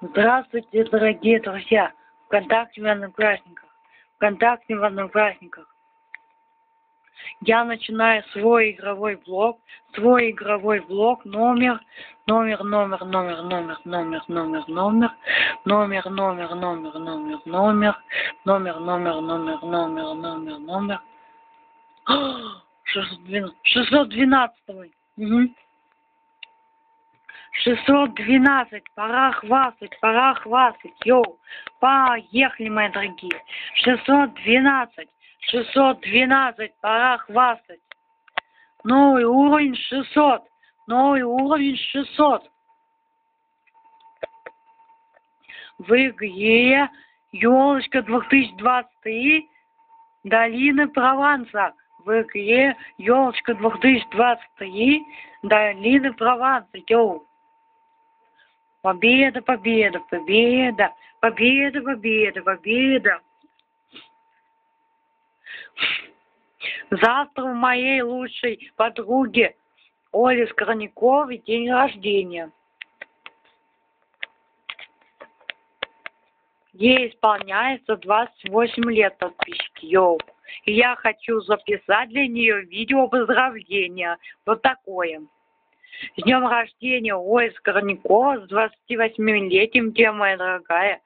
Здравствуйте, дорогие друзья! Вконтакте в Одноклассниках. Вконтакте в Одноклассниках. Я начинаю свой игровой блог, свой игровой блог, номер, номер, номер, номер, номер, номер, номер, номер, номер, номер, номер, номер, номер, номер, номер, номер, номер, номер, номер. 612, 612. Угу. 612, пора хвастать, пора хвастать, йоу, поехали, мои дорогие, 612, 612, пора хвастать, новый уровень 600, новый уровень 600, в игре елочка 2023 долины Прованса, в игре елочка 2023 долины Прованса, йоу. Победа, победа, победа, победа, победа, победа. Завтра у моей лучшей подруги Оли Скорняковой день рождения. Ей исполняется 28 лет подписчики, йоу. И я хочу записать для нее видео поздравления. Вот такое. С днем рождения, ой, Скорнякова, с 28-летием тебя, моя дорогая.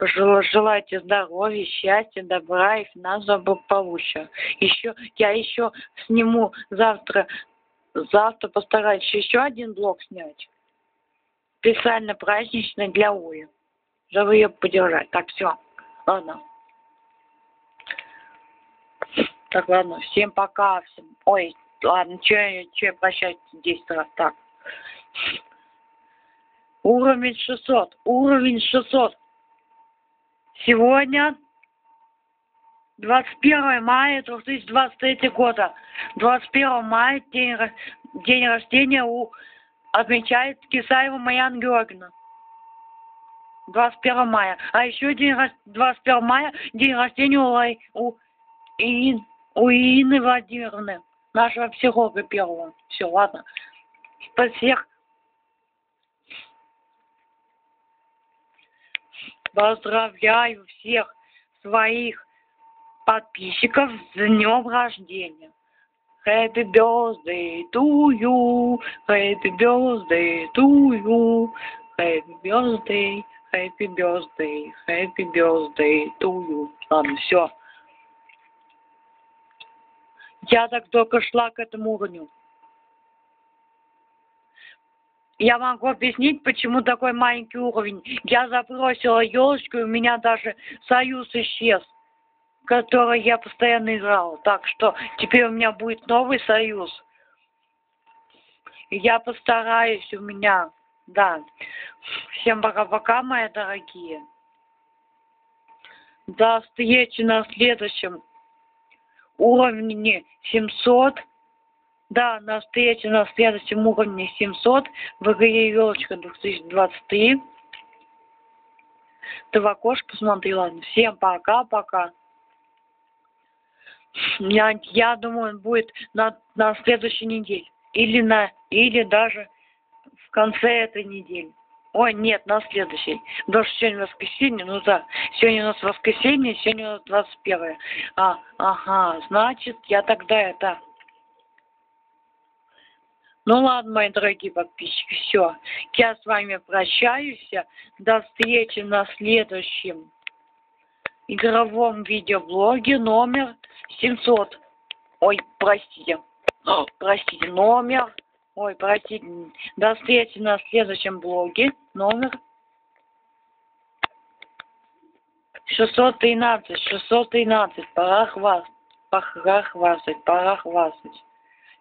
Желайте здоровья, счастья, добра и финансового благополучия. Еще, я еще сниму завтра, завтра постараюсь еще один блог снять. Специально праздничный для Оли. Чтобы ее поддержать. Так, все. Ладно. Так, ладно. Всем пока. Всем... Ой, Ладно, че, че прощать 10 раз так. Уровень 600. Уровень 600. Сегодня 21 мая 2023 года. 21 мая день, день рождения у отмечает Кисаева Маян Георгиевна. 21 мая. А еще день 21 мая день рождения у, у, Ин, у Инны Владимировны нашего психолога первого. Все, ладно. Всех поздравляю всех своих подписчиков с днем рождения. Happy birthday to you, happy birthday to you, happy birthday, happy birthday, happy birthday to you. Ладно, все. Я так только шла к этому уровню. Я могу объяснить, почему такой маленький уровень. Я забросила елочку, и у меня даже союз исчез, в который я постоянно играла. Так что теперь у меня будет новый союз. я постараюсь, у меня, да. Всем пока-пока, мои дорогие. До встречи на следующем уровне 700. Да, на встрече на следующем уровне 700. В игре елочка 2023. Ты в окошко посмотри, ладно. Всем пока-пока. Я, я думаю, он будет на, на следующей неделе. Или на или даже в конце этой недели. Ой, нет, на следующий. Потому что сегодня воскресенье, ну да. Сегодня у нас воскресенье, сегодня у нас 21. А, ага, значит, я тогда это... Ну ладно, мои дорогие подписчики, все. Я с вами прощаюсь. До встречи на следующем игровом видеоблоге номер 700. Ой, простите. Простите, номер Ой, простите. До встречи на следующем блоге. Номер 613. 613. Пора хвастать. Пора хвастать. Пора хвастать.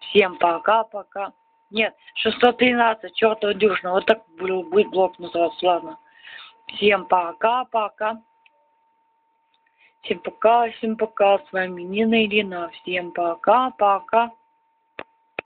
Всем пока-пока. Нет, 613. Чертова дюжина. Вот так будет блок называться. Ладно. Всем пока-пока. Всем пока, всем пока. С вами Нина Ирина. Всем пока-пока.